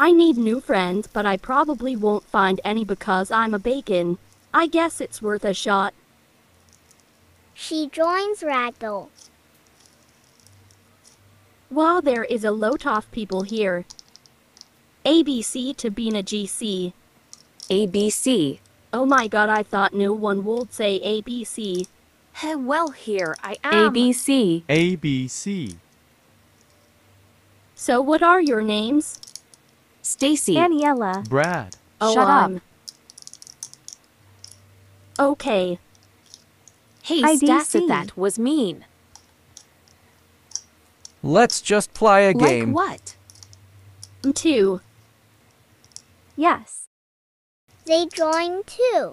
I need new friends, but I probably won't find any because I'm a bacon. I guess it's worth a shot. She joins Ragdoll. Wow, there is a lot of people here. ABC to Bina GC. ABC. Oh my god, I thought no one would say ABC. Heh, well, here I am. ABC. ABC. So what are your names? Stacy. Daniela. Brad. Oh, Shut up. um, Okay. Hey, IDC. Stassit, that was mean. Let's just play a Like game. what? Two. Yes. They join too.